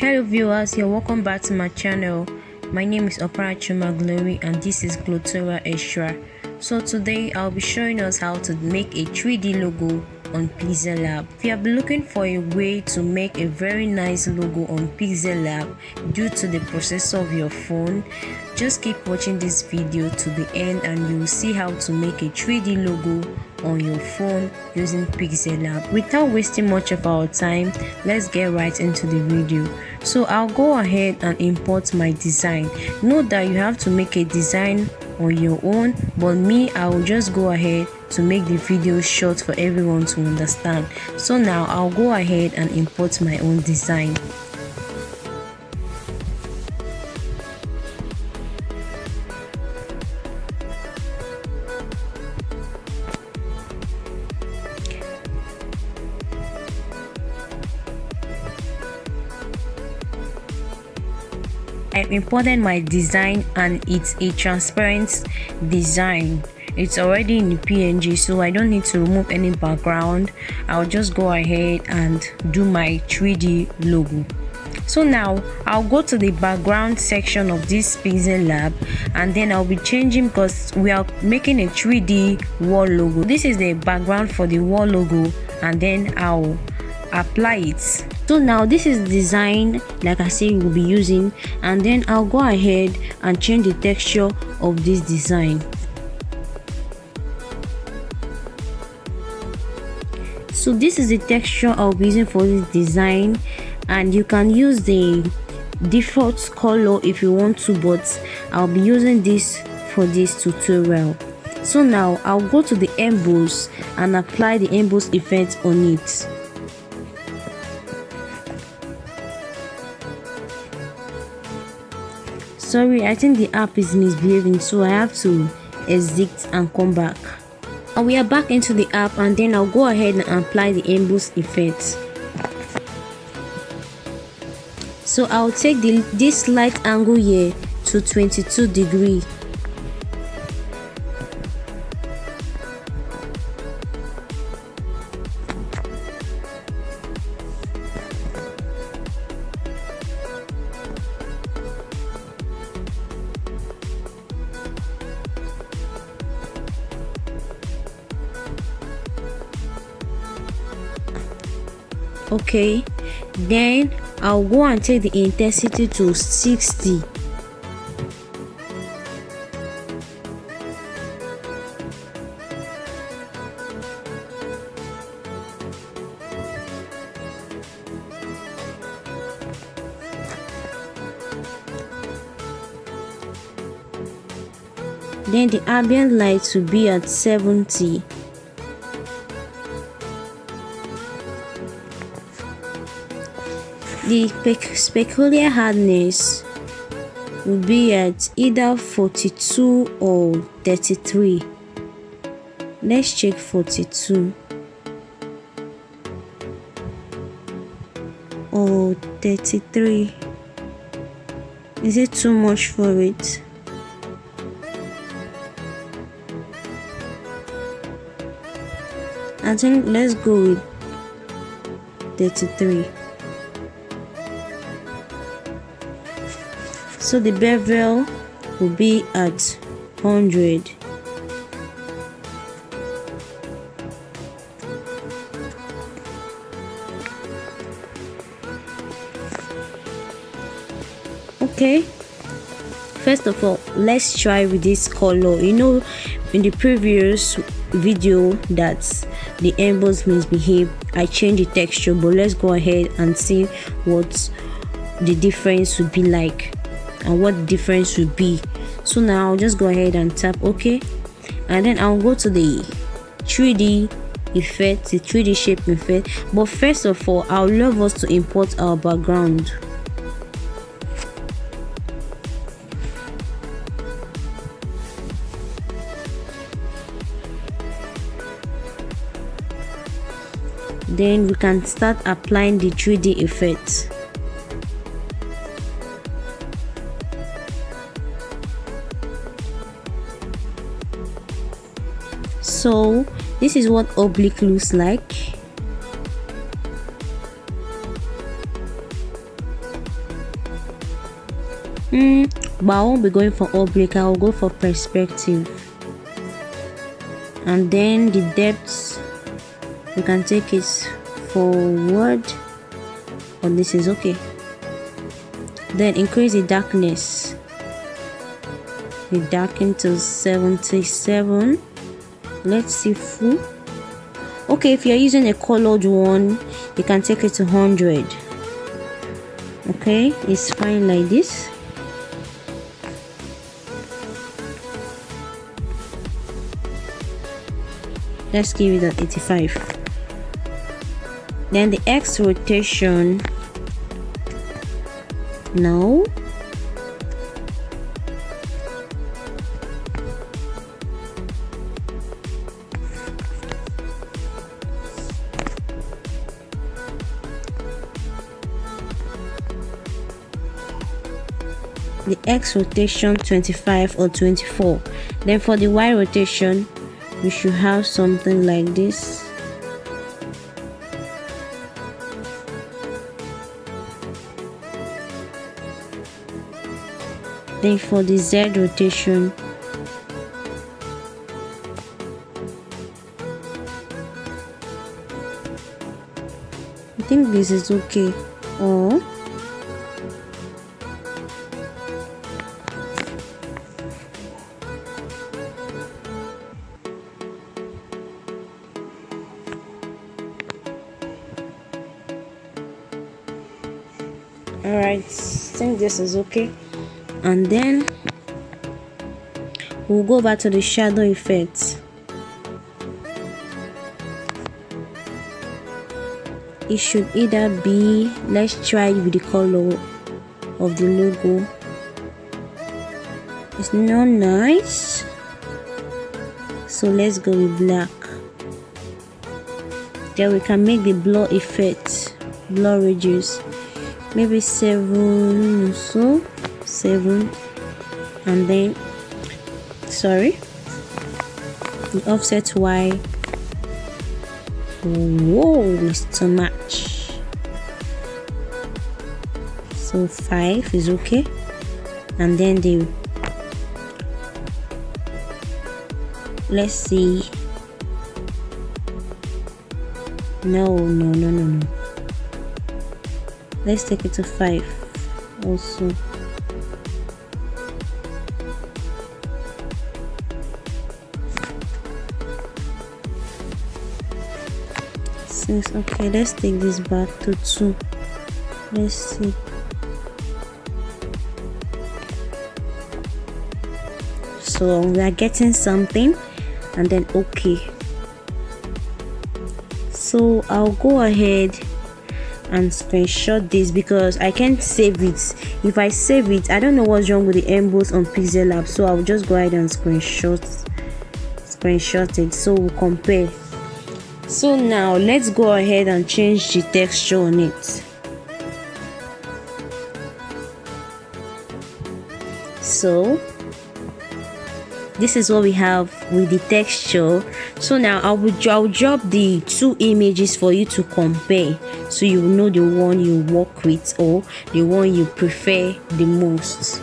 Hello viewers, you're welcome back to my channel. My name is Opara Chioma Glory and this is Glotora Extra. So today I'll be showing us how to make a 3D logo on Pixel Lab. If you have been looking for a way to make a very nice logo on Pixel Lab due to the processor of your phone, just keep watching this video to the end and you'll see how to make a 3D logo on your phone using Pixel Lab. Without wasting much of our time, let's get right into the video. So I'll go ahead and import my design. Note that you have to make a design on your own but me I will just go ahead to make the video short for everyone to understand so now I'll go ahead and import my own design I imported my design and it's a transparent design. It's already in png so i don't need to remove any background. I'll just go ahead and do my 3d logo. So now i'll go to the background section of this pixel lab and then i'll be changing because we are making a 3d wall logo. This is the background for the wall logo and then i'll apply it so now this is the design like i say we'll be using and then i'll go ahead and change the texture of this design. So this is the texture i'll be using for this design and you can use the default color if you want to but i'll be using this for this tutorial. So now i'll go to the emboss and apply the emboss effect on it sorry i think the app is misbehaving so i have to exit and come back. And we are back into the app and then i'll go ahead and apply the emboss effect. So i'll take the this light angle here to 22 degree okay. Then i'll go and take the intensity to 60 then the ambient light will be at 70 the specular hardness will be at either 42 or 33 let's check 42 or 33 is it too much for it? I think let's go with 33 so the bevel will be at 100 okay. First of all let's try with this color. You know in the previous video that the emboss misbehave i changed the texture but let's go ahead and see what the difference would be like and what difference would be. So now i'll just go ahead and tap ok. And then i'll go to the 3d effect the 3d shape effect. But first of all i would love us to import our background. Then we can start applying the 3d effect so this is what oblique looks like. Mm, but i won't be going for oblique i'll go for perspective. And then the depth you can take it forward. Or this is okay. Then increase the darkness. We darken to 77 let's see full okay if you're using a colored one you can take it to 100 okay it's fine like this. Let's give it an 85 then the x rotation. No the x rotation 25 or 24 then for the y rotation we should have something like this. Then for the z rotation I think this is okay. Or alright think this is okay. And then we'll go back to the shadow effect it should either be let's try with the color of the logo. It's not nice. So let's go with black. Then we can make the blur effect blur reduce maybe seven or so seven and then sorry the offset y. Whoa it's too much so five is okay. And then the let's see. No no no no no let's take it to five. Also. Six. Okay let's take this back to two. Let's see. So we are getting something and then okay. So I'll go ahead and screenshot this because I can't save it. If I save it I don't know what's wrong with the emboss on Pixel Lab so I'll just go ahead and screenshot screenshot it so we'll compare. So now let's go ahead and change the texture on it. So this is what we have with the texture. So now i will i'll drop the two images for you to compare. So you know the one you work with or the one you prefer the most.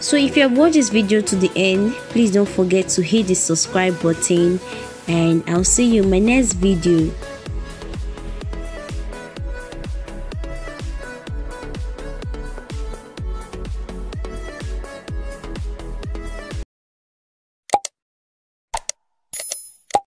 So if you have watched this video to the end please don't forget to hit the subscribe button. And i'll see you in my next video